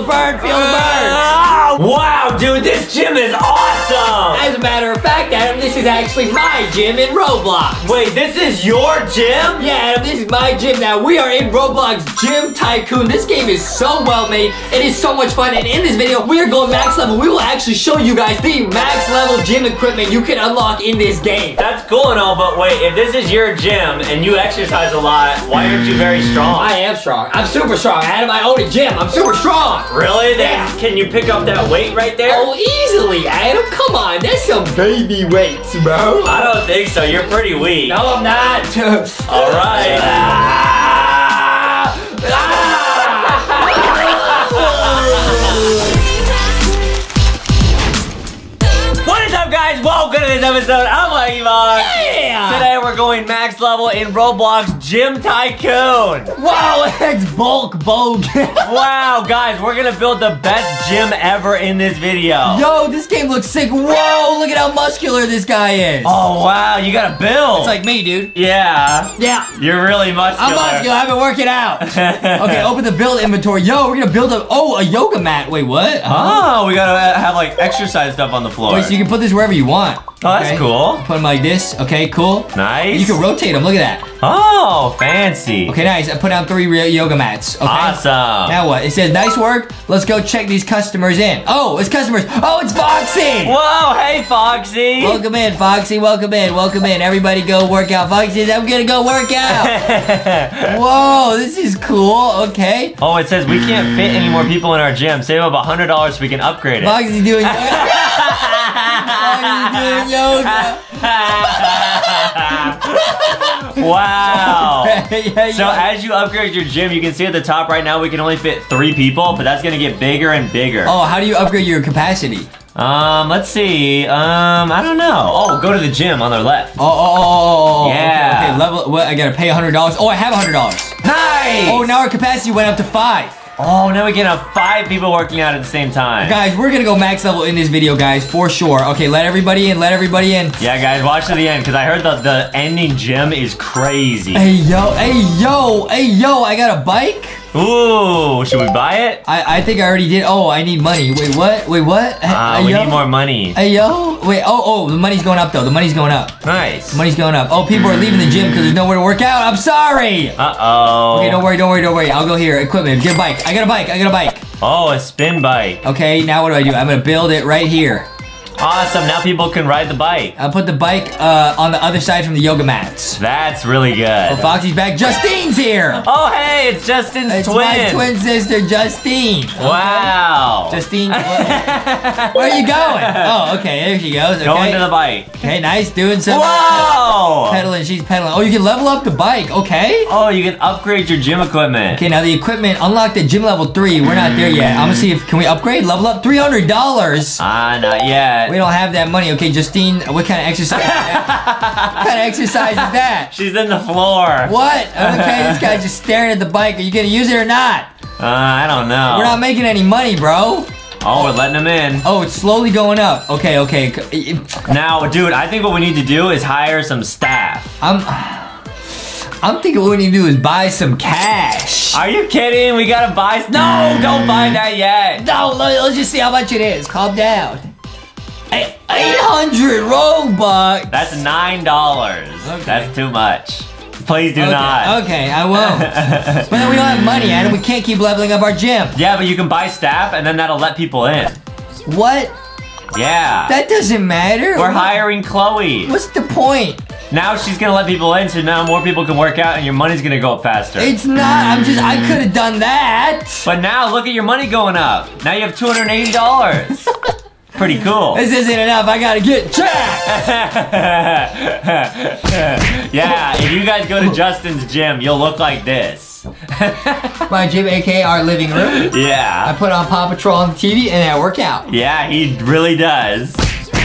the burn, feel the burn. Ah, wow, dude, this gym is awesome. As a matter of fact, Adam, this is actually my gym in Roblox. Wait, this is your gym? Yeah, Adam, this is my gym now. We are in Roblox Gym Tycoon. This game is so well made. It is so much fun. And in this video, we are going max level. We will actually show you guys the max level gym equipment you can unlock in this game. That's cool and all, but wait, if this is your gym and you exercise a lot, why aren't you very strong? I am strong. I'm super strong. Adam, I own a gym. I'm super strong. Really? Then Yeah. can you pick up that weight right there? Oh, easily, Adam. Come on. That's some baby weights, bro. I don't think so. You're pretty weak. No, I'm not. All right. Ah! Welcome to this episode. I'm Box. Yeah. Today we're going max level in Roblox Gym Tycoon. Wow, it's bulk bogue. Wow, guys, we're gonna build the best gym ever in this video. Yo, this game looks sick. Whoa, look at how muscular this guy is. Oh wow, you gotta build. It's like me, dude. yeah, Yeah. you're really muscular. I'm muscular. I've been working out. okay, open the build inventory. Yo, we're gonna build a oh a yoga mat. Wait, what? Huh? Oh, we gotta have like exercise stuff on the floor. Wait, so you can put this wherever you want. Oh, that's Okay. cool. Put them like this. Okay, cool. Nice. You can rotate them. Look at that. Oh, fancy. Okay, nice. I put down three real yoga mats. Okay. Awesome. Now what? It says nice work. Let's go check these customers in. Oh, it's customers. Oh, it's Foxy. Whoa, hey Foxy. Welcome in, Foxy. Welcome in. Welcome in. Everybody go work out. Foxy says, I'm gonna go work out. Whoa, this is cool. Okay. oh, it says we can't fit any more people in our gym. Save up hundred dollars so we can upgrade it. Foxy's doing doing yoga. wow. yeah, So yeah. as you upgrade your gym, you can see at the top right now we can only fit three people, but that's gonna get bigger and bigger. Oh, how do you upgrade your capacity? Um, let's see. Um, I don't know. Oh, go to the gym on their left. Oh, oh, oh, oh, oh, Yeah. Okay, okay, level. What? I gotta pay hundred dollars. Oh, I have hundred dollars. Nice. Oh, now our capacity went up to five. Oh, now we can have five people working out at the same time. Guys, we're gonna go max level in this video, guys, for sure. Okay, let everybody in. Let everybody in. Yeah, guys, watch to the end because I heard the the ending gym is crazy. Hey yo, hey yo, hey yo! I got a bike. Ooh, should we buy it? I I think I already did. Oh, I need money. Wait, what? Wait, what? Uh, we yo? need more money. Hey yo, wait. Oh, oh, the money's going up though. The money's going up. Nice. The money's going up. Oh, people are leaving the gym because there's nowhere to work out. I'm sorry. Uh oh. Okay, don't worry, don't worry, don't worry. I'll go here. Equipment. Get a bike. I got a bike. I got a bike. Oh, a spin bike. Okay, now what do I do? I'm gonna build it right here. Awesome. Now people can ride the bike. I'll put the bike uh, on the other side from the yoga mats. That's really good. Oh, Foxy's back. Justine's here. Oh, hey, it's Justin's It's twin. my twin sister, Justine. Wow. Justine, where are you going? Oh, okay, there she goes. Okay. Going to the bike. okay, nice, doing some Whoa! pedaling. She's pedaling. Oh, you can level up the bike. Okay. Oh, you can upgrade your gym equipment. Okay, now the equipment unlocked at gym level three. We're not there yet. I'm gonna see if can we upgrade, level up, three hundred dollars. Ah, not yet. We don't have that money. Okay, Justine, what kind of exercise? what kind of exercise is that? She's in the floor. What? Okay, this guy's just staring at the bike. Are you gonna use it or not? Uh, I don't know. We're not making any money, bro. oh, we're letting him in. Oh, it's slowly going up. Okay, okay. Now, dude, I think what we need to do is hire some staff. I'm I'm thinking what we need to do is buy some cash. Are you kidding? We gotta buy. No, don't buy that yet. No, let- let's just see how much it is. Calm down. Eight- 800 Robux. That's nine dollars. Okay. That's too much. Please do okay, not. Okay, I won't. but then we don't have money, and We can't keep leveling up our gym. Yeah, but you can buy staff, and then that'll let people in. What? Yeah. That doesn't matter. We're hiring Chloe. What's the point? Now she's gonna let people in, so now more people can work out, and your money's gonna go up faster. It's not. I'm just. I could have done that. But now look at your money going up. Now you have two hundred eighty dollars. Pretty mm. cool. This isn't enough. I gotta get checked. yeah, if you guys go to Justin's gym, you'll look like this. My gym, aka our living room. Yeah. I put on Paw Patrol on the TV and I work out. Yeah, he really does.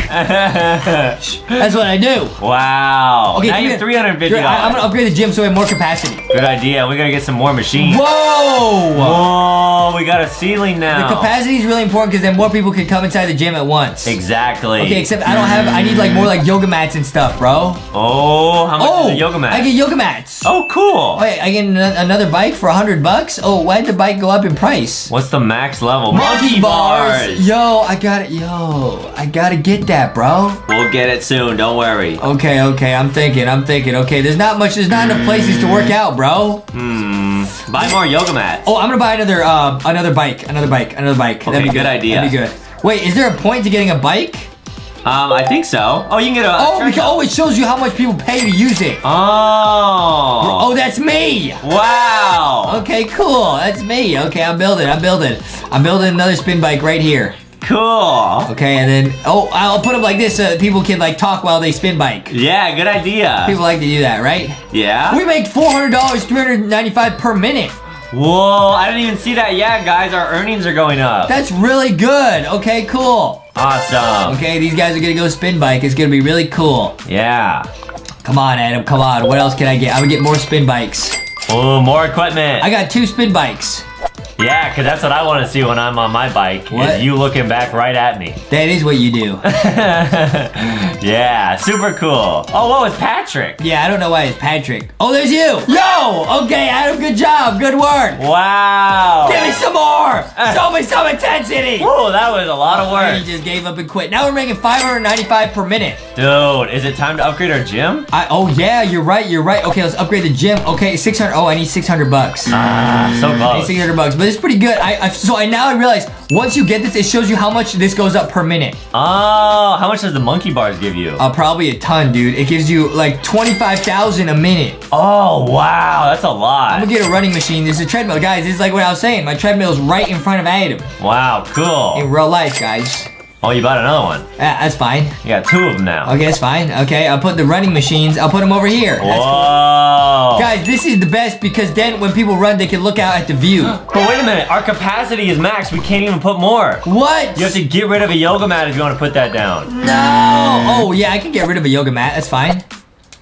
That's what I do. wow. Okay, now you're 350 I, am gonna upgrade the gym so we have more capacity. Good idea. We gotta get some more machines. Whoa! Whoa, we got a ceiling now. The capacity is really important because then more people can come inside the gym at once. Exactly. Okay, except I don't have. I need like more like yoga mats and stuff, bro. Oh, how much Oh, is a oh, yoga mat? I get yoga mats. oh, cool. Oh, wait, I get another bike for hundred bucks. Oh, why did the bike go up in price? What's the max level? Bro? Monkey bars! Yo, I got it. Yo, I gotta get that, bro. We'll get it soon. Don't worry. Okay, okay, I'm thinking, I'm thinking. Okay, there's not much, there's not enough places to work out, bro. Hmm. Buy more yoga mats. Oh, I'm gonna buy another, uh, another bike, another bike, another bike. Okay, That'd be a good idea. That'd be good. Wait, is there a point to getting a bike? Um, I think so. Oh, you can get a. Oh, because, oh, it shows you how much people pay to use it. Oh. Oh, that's me. Wow. Okay, cool. That's me. Okay, I'm building. I'm building. I'm building another spin bike right here. Cool. Okay, and then oh, I'll put them like this so that people can like talk while they spin bike. Yeah, good idea. People like to do that, right? Yeah. We make four hundred dollars, three hundred ninety-five per minute. Whoa, I didn't even see that. Yeah, guys, our earnings are going up. That's really good. Okay, cool. Awesome. Okay, these guys are gonna go spin bike. It's gonna be really cool. Yeah. Come on, Adam. Come on. What else can I get? I'm gonna get more spin bikes. Oh, more equipment. I got two spin bikes. Yeah, because that's what I want to see when I'm on my bike. What? Is you looking back right at me. That is what you do. yeah, super cool. Oh, whoa, it's Patrick. Yeah, I don't know why it's Patrick. Oh, there's you. Yo. Okay, Adam. Good job. Good work. Wow. Give me some more. Show me some intensity. Whoa, that was a lot of work. he just gave up and quit. Now we're making 595 per minute. Dude, is it time to upgrade our gym? I, oh yeah, you're right, you're right. Okay, let's upgrade the gym. Okay, 600. Oh, I need 600 bucks. Ah, so I need close. 600 bucks, but it's pretty good. I, I so I now I realize once you get this, it shows you how much this goes up per minute. Oh, how much does the monkey bars give you? Uh, probably a ton, dude. It gives you like 25,000 a minute. Oh, wow, that's a lot. I'm gonna get a running machine. This is a treadmill, guys. This is like what I was saying. My treadmill is right in front of Adam Wow, cool. in real life, guys. Oh, you bought another one. Ah, that's fine. You got two of them now. Okay, that's fine. Okay, I'll put the running machines. I'll put them over here. That's cool. Whoa. This is the best because then when people run, they can look out at the view. But wait a minute, our capacity is max. We can't even put more. What? You have to get rid of a yoga mat if you want to put that down. No! Oh, yeah, I can get rid of a yoga mat. That's fine.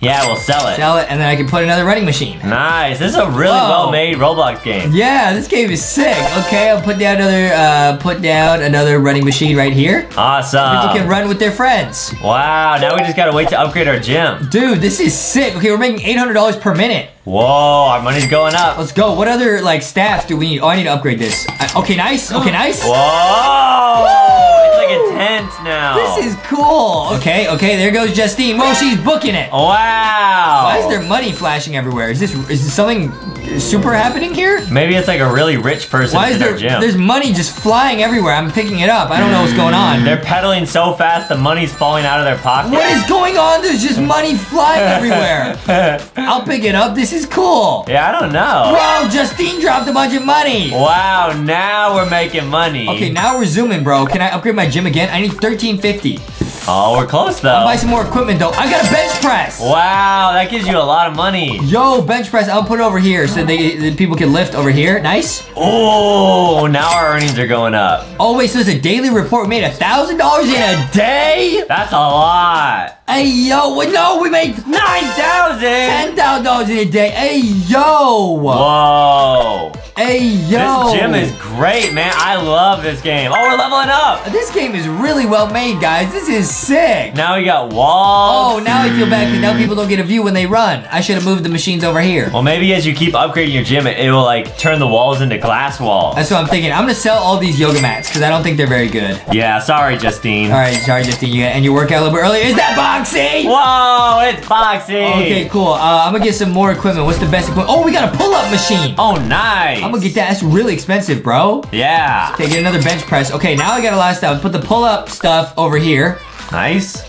Yeah, we'll sell it. Sell it, and then I can put another running machine. Nice. This is a really Whoa. well-made Roblox game. Yeah, this game is sick. Okay, I'll put down another, uh, put down another running machine right here. Awesome. People can run with their friends. Wow, now we just gotta wait to upgrade our gym. Dude, this is sick. Okay, we're making $800 per minute. Whoa, our money's going up. Let's go. What other, like, staff do we need? Oh, I need to upgrade this. Uh, okay, nice. Okay, nice. Whoa! It's like a tent now. This is cool. Okay, okay, there goes Justine. Whoa, she's booking it. Wow. Why is there money flashing everywhere? Is this is this something super happening here? Maybe it's like a really rich person Why is in there there's money just flying everywhere? I'm picking it up. I don't know what's going on. They're pedaling so fast the money's falling out of their pocket. What is going on? There's just money flying everywhere. I'll pick it up. This is cool. yeah, I don't know. Whoa, Justine dropped a bunch of money. Wow, now we're making money. Okay, now we're zooming, bro. Can I upgrade my gym again? I need 1350. Oh, we're close though. I'll Buy some more equipment though. I got a bench press. Wow, that gives you a lot of money. Yo, bench press. I'll put it over here so they the people can lift over here. Nice. Oh, now our earnings are going up. Oh wait, so it's a daily report. We made a thousand dollars in a day. That's a lot. Hey yo, what? No, we made Nine thousand. ten thousand dollars in a day. Hey yo. Whoa. Hey yo. This gym is great, man. I love this game. Oh, we're leveling up. This game is really well made, guys. This is sick. Now we got walls. Oh, now I feel bad because now people don't get a view when they run. I should have moved the machines over here. Well, maybe as you keep upgrading your gym, it, it will like turn the walls into glass walls. That's what I'm thinking. I'm gonna sell all these yoga mats because I don't think they're very good. Yeah, sorry, Justine. All right, sorry, Justine. You and you work out a little bit earlier. Is that boxy? Whoa, it's boxy. Okay, cool. Uh, I'm gonna get some more equipment. What's the best equipment? Oh, we got a pull-up machine. Oh, nice. I'm gonna get that. That's really expensive, bro. Yeah. Okay, get another bench press. Okay, now I got a lot of stuff. Put the pull-up stuff over here. Nice.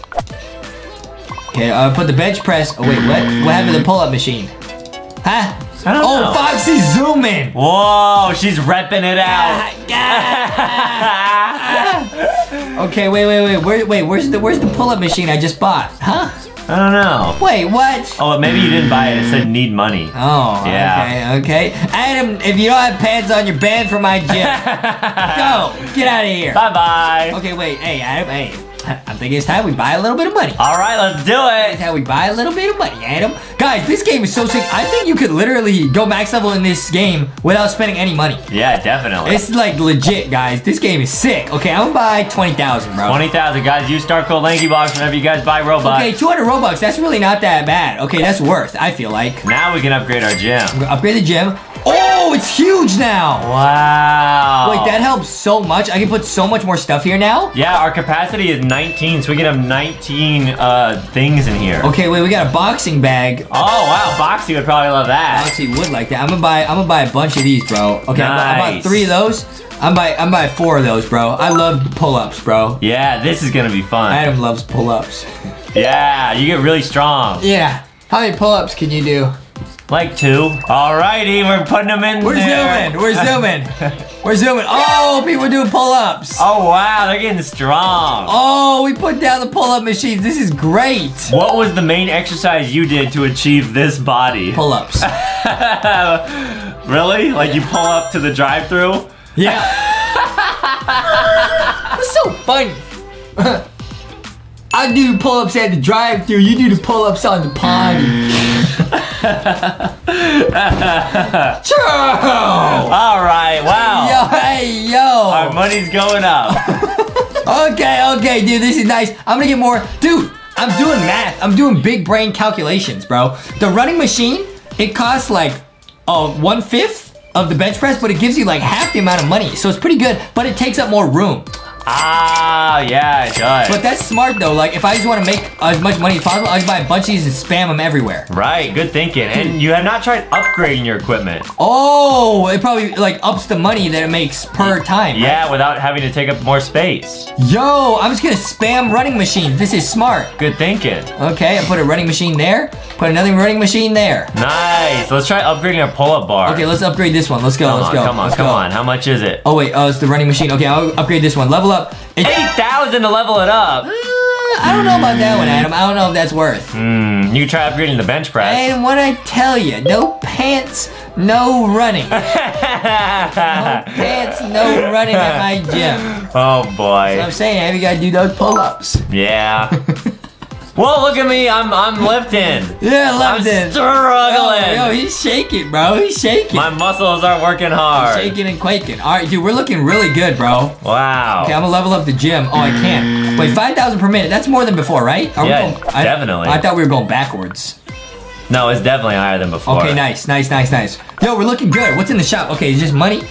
Okay, uh, put the bench press. Oh wait, what? What happened to the pull-up machine? Huh? I don't oh, know. Foxy's zooming. Whoa, she's repping it out. okay, wait, wait, wait. Where, wait, where's the where's the pull-up machine I just bought? Huh? I don't know. Wait, what? Oh, maybe you didn't buy it. It said need money. Oh, Yeah. okay, okay. Adam, if you don't have pants on, you're banned from my gym. Go, get out of here. Bye bye. Okay, wait, hey, Adam, hey. I'm thinking it's time we buy a little bit of money. All right, let's do it. how we buy a little bit of money, Adam. Guys, this game is so sick. I think you could literally go max level in this game without spending any money. Yeah, definitely. It's like legit, guys. This game is sick. Okay, I'm gonna buy 20,000, bro. 20,000 guys. Use star code LankyBox whenever you guys buy Robux. Okay, 200 Robux. That's really not that bad. Okay, that's worth, I feel like. Now we can upgrade our gym. Upgrade the gym. Oh, it's huge now. Wow. Wait, that helps so much. I can put so much more stuff here now. Yeah, our capacity is 19, so we can have 19 uh, things in here. Okay, wait, we got a boxing bag. Oh wow, Boxy would probably love that. Boxy would like that. I'm gonna buy. I'm gonna buy a bunch of these, bro. Okay, I, bought, I bought three of those. I'm buy. I'm buy four of those, bro. I love pull-ups, bro. Yeah, this is gonna be fun. Adam loves pull-ups. Yeah, you get really strong. Yeah. How many pull-ups can you do? Like two. Alrighty, we're putting them in We're there. zooming. We're zooming. We're zooming. Oh, people doing pull-ups. Oh wow, they're getting strong. Oh, we put down the pull-up machines. This is great. What was the main exercise you did to achieve this body? Pull-ups. really? Like you pull up to the drive-through? Yeah. It's so funny. I do pull-ups at the drive-thru. You do the pull-ups on the potty. All right, wow. Yo, hey, yo. Our money's going up. Okay, okay, dude, this is nice. I'm gonna get more. Dude, I'm doing math. I'm doing big brain calculations, bro. The running machine, it costs like uh, one fifth of the bench press, but it gives you like half the amount of money. So it's pretty good, but it takes up more room. Ah, yeah, it does. But that's smart though. Like if I just want to make as much money as possible, I just buy a bunch of these and spam them everywhere. right, good thinking. And you have not tried upgrading your equipment. Oh, it probably like ups the money that it makes per time. right? Yeah, without having to take up more space. Yo, I'm just gonna spam running machines. This is smart. Good thinking. Okay, I put a running machine there. Put another running machine there. Nice. Let's try upgrading our pull-up bar. Okay, let's upgrade this one. Let's go. come let's on, go. come on, let's come go. on. How much is it? Oh wait, oh it's the running machine. Okay, I'll upgrade this one. Level up. 8,000 to level it up. Uh, I don't know about that one, Adam. I don't know if that's worth. Hmm, you try upgrading the bench press. And what I tell you, no pants, no running. No pants, no running at my gym. oh boy. So I'm saying, have you gotta do those pull-ups? Yeah. Well, look at me. I'm I'm lifting. Yeah, lifting. I'm struggling. Yo, he's shaking, bro. He's shaking. My muscles aren't working hard. Shaking and quaking. All right, dude, we're looking really good, bro. Wow. Okay, I'm gonna level up the gym. Oh, I can't. Wait, 5,000 per minute. That's more than before, right? Are we Yeah, going- I- definitely. I thought we were going backwards. No, it's definitely higher than before. Okay, nice, nice, nice, nice. Yo, we're looking good. What's in the shop? Okay, it's just money.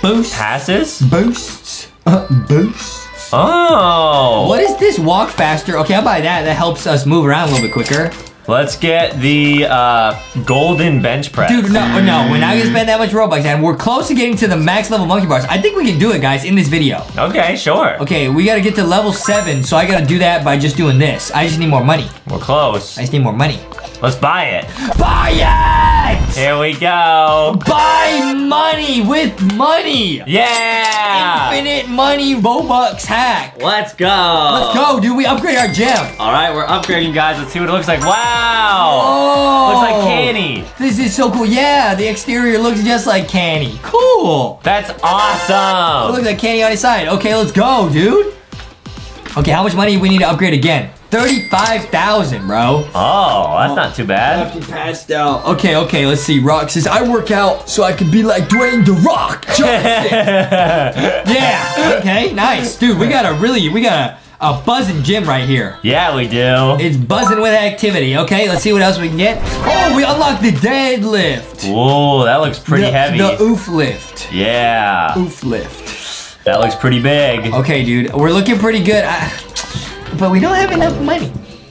Boosts. Passes? Boosts. Uh, boosts. Oh. What is this? Walk faster. Okay, I'll buy that. That helps us move around a little bit quicker. Let's get the uh, golden bench press. Dude, no, no, we're not gonna spend that much Robux, and we're close to getting to the max level monkey bars. I think we can do it, guys, in this video. Okay, sure. Okay, we gotta get to level seven, so I gotta do that by just doing this. I just need more money. We're close. I just need more money. Let's buy it. Buy it! Here we go. Buy money with money! Yeah. Infinite money Robux hack. Let's go. Let's go, dude. We upgrade our gym. All right, we're upgrading, guys. Let's see what it looks like. Wow. Oh, Looks like candy. This is so cool. Yeah, the exterior looks just like candy. Cool. That's awesome. look at that candy on his side. Okay, let's go, dude. Okay, how much money we need to upgrade again? 35,000, bro. Oh, that's not too bad. passed out. Okay, okay, let's see. Rock says, I work out so I can be like Dwayne The Rock Johnson. yeah, okay, nice. Dude, we got a really, we got a, a buzzing gym right here. yeah, we do. It's buzzing with activity. Okay, let's see what else we can get. Oh, we unlocked the deadlift. Whoa, that looks pretty the, heavy. The oof lift. yeah, Oof lift. that looks pretty big. Okay, dude, we're looking pretty good. I, but we don't have enough money.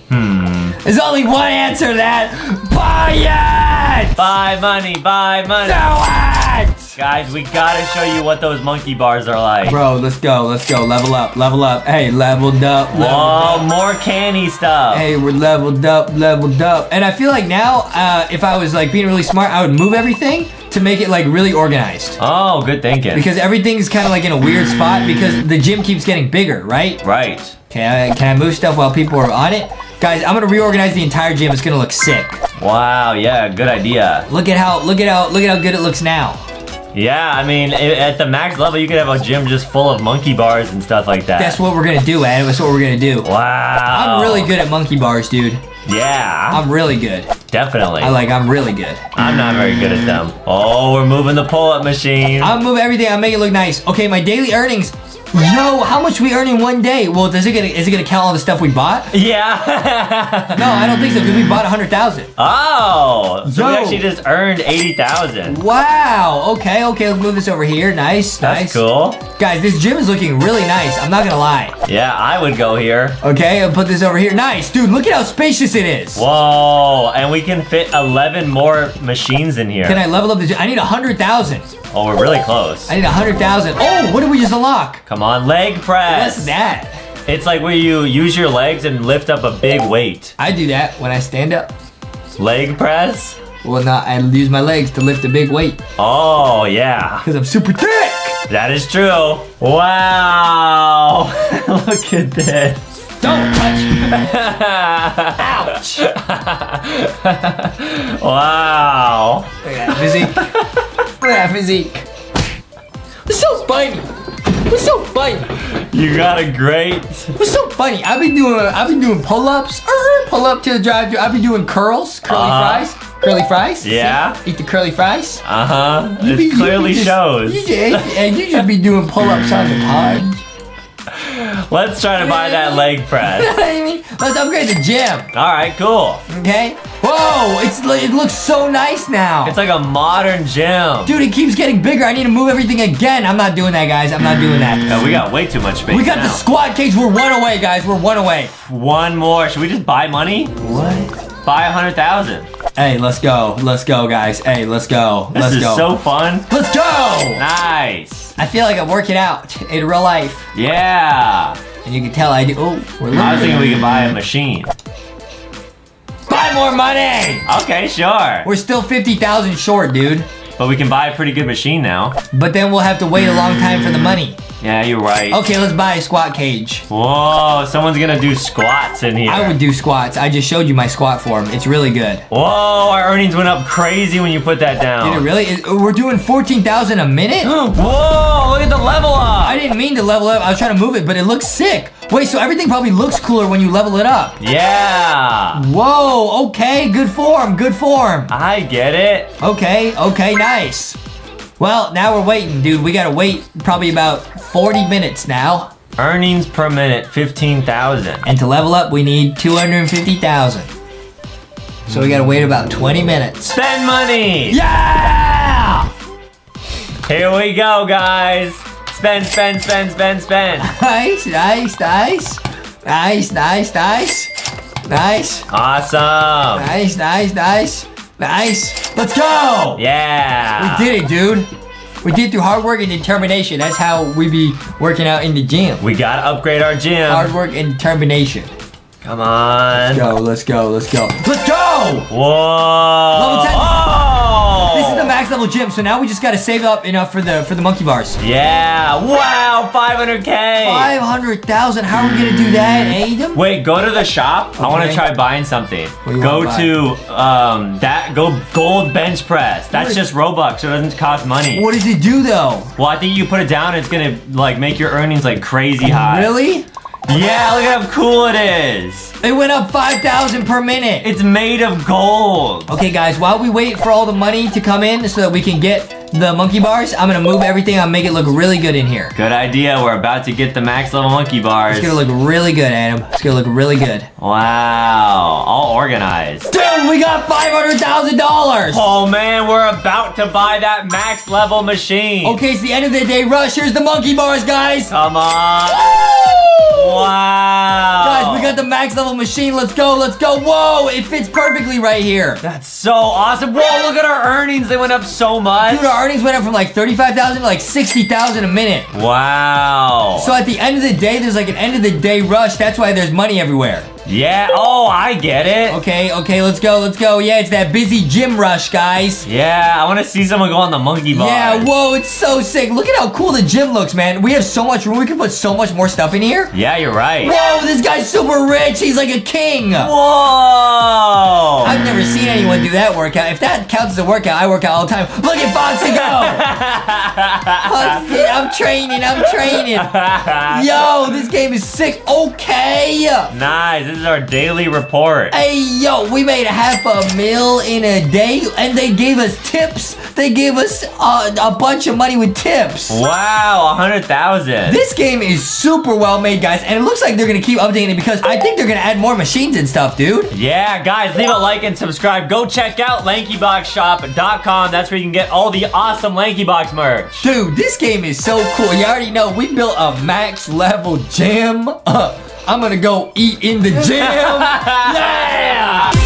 Hmm. There's only one answer to that. Buy it! Buy money, buy money. Do it! Guys, we gotta show you what those monkey bars are like. Bro, let's go, let's go. Level up, level up. Hey, leveled up, leveled Whoa, up. more candy stuff. Hey, we're leveled up, leveled up. And I feel like now, uh, if I was like being really smart, I would move everything to make it like really organized. Oh, good thinking. Because everything's kind of like in a weird spot because the gym keeps getting bigger, right? right. Can I, can I move stuff while people are on it? Guys, I'm gonna reorganize the entire gym. It's gonna look sick. Wow, yeah, good idea. Look at how look at how look at how good it looks now. Yeah, I mean, at the max level, you could have a gym just full of monkey bars and stuff like that. That's what we're gonna do, Adam. That's what we're gonna do. wow. I'm really good at monkey bars, dude. Yeah, I'm really good. definitely. I like. I'm really good. I'm not very good at them. Oh, we're moving the pull-up machine. I'll move everything. I'll make it look nice. Okay, my daily earnings. Yo, how much we earn in one day? Well, does it gonna is it gonna count all the stuff we bought? yeah. No, I don't think so because we bought a hundred thousand. Oh, so we actually just earned 80,000. Wow. Okay. Okay. Let's move this over here. Nice. That's nice. cool. Guys, this gym is looking really nice. I'm not gonna lie. Yeah, I would go here. Okay, I'll put this over here. Nice, dude. Look at how spacious it is. Whoa, and we can fit 11 more machines in here. Can I level up the gym? I need a hundred thousand. Oh, we're really close. I need a hundred thousand. Oh, what did we just unlock? Come on, leg press. What's that? It's like where you use your legs and lift up a big weight. I do that when I stand up. Leg press? Well, not. I use my legs to lift a big weight Oh, yeah. because I'm super thick. That is true. Wow. Look at this. Don't touch me. Ouch. wow. Look at that physique. Look at that physique. It's so funny. It's so funny. You got a great. It's so funny. I've been doing. I've been doing pull-ups. Er, Pull up to the drive-thru. I've been doing curls, curly Uh-huh. fries, curly fries. Yeah. See? Eat the curly fries. Uh huh. You It be- you clearly be just- shows. You, just- and you should be doing pull-ups on the pod. Let's try to buy that leg press. I mean? Let's upgrade the gym. All right, cool. Okay. Whoa! It's it looks so nice now. It's like a modern gym. Dude, it keeps getting bigger. I need to move everything again. I'm not doing that, guys. I'm not doing that. Yeah, we got way too much space. We got now. the squat cage. We're one away, guys. We're one away. One more. Should we just buy money? What? Buy a hundred thousand. Hey, let's go. Let's go, guys. Hey, let's go. This let's is go. so fun. let's go. Nice. I feel like I'm working out in real life, Yeah. and you can tell I do. Oh, we're looking. I was thinking we could buy a machine. buy more money. Okay, sure. We're still fifty thousand short, dude. But we can buy a pretty good machine now. But then we'll have to wait a long time for the money. Yeah, you're right. Okay, let's buy a squat cage. Whoa, someone's gonna do squats in here. I would do squats. I just showed you my squat form. It's really good. Whoa, our earnings went up crazy when you put that down. Did it really? We're doing 14,000 a minute? Whoa, look at the level up. I didn't mean to level up. I was trying to move it, but it looks sick. Wait, so everything probably looks cooler when you level it up. Yeah. Whoa, okay, good form, good form. I get it. Okay, okay, nice. Well, now we're waiting, dude. We gotta wait probably about 40 minutes now. Earnings per minute, 15,000. And to level up, we need 250,000. So we gotta wait about 20 minutes. Spend money. Yeah! Here we go, guys. Spend, spend, spend, spend, spend. Nice, nice, nice. Nice, nice, nice. Nice, Awesome. nice, nice, nice. Nice. Let's go! Yeah. We did it, dude. We did it through hard work and determination. That's how we be working out in the gym. We gotta upgrade our gym. Hard work and determination. Come on. Go, let's go, let's go. Let's go! Whoa. Level 10. Oh. Max level gym, so now we just gotta save up enough for the for the monkey bars. Yeah. Wow. 500k. 500,000, how are we gonna do that, Adam? Wait, go to the shop. I want to try buying something. What do you Go wanna to um that go gold bench press. That's What? just Robux, so it doesn't cost money. What does it do though? Well, I think you put it down, it's gonna like make your earnings like crazy high. Really? Yeah, look at how cool it is. It went up 5,000 per minute. It's made of gold. Okay, guys, while we wait for all the money to come in so that we can get the monkey bars, I'm gonna move everything. I'll make it look really good in here. Good idea. We're about to get the max level monkey bars. It's gonna look really good, Adam. It's gonna look really good. wow, all organized. Dude, we got $500,000! Oh man, we're about to buy that max level machine. Okay, it's the end of the day rush. Here's the monkey bars, guys. Come on. Wow. Guys, we got the max level machine. Let's go, let's go. Whoa, it fits perfectly right here. That's so awesome. Whoa, look at our earnings. They went up so much. Dude, our earnings went up from like 35,000 to like 60,000 a minute. wow. So at the end of the day, there's like an end of the day rush. That's why there's money everywhere. Yeah. Oh, I get it. Okay, okay, let's go, let's go. Yeah, it's that busy gym rush, guys. Yeah, I want to see someone go on the monkey bar. Yeah, whoa, it's so sick. Look at how cool the gym looks, man. We have so much room. We can put so much more stuff in here. Yeah, you're right. Whoa, this guy's super rich. He's like a king. Whoa! I've never seen anyone do that workout. If that counts as a workout, I work out all the time. Look at Foxy go. Foxy, I'm training, I'm training. Yo, this game is sick. Okay. nice. This is our daily report. Hey, yo, we made half a mil in a day, and they gave us tips. They gave us uh, a bunch of money with tips. Wow, a hundred thousand. This game is super well made, guys, and it looks like they're gonna keep updating it because I think they're gonna add more machines and stuff, dude. Yeah, guys, leave a like and subscribe. Go check out LankyBoxShop.com. That's where you can get all the awesome LankyBox merch. Dude, this game is so cool. You already know we built a max level gym. Uh, I'm gonna go eat in the gym. yeah!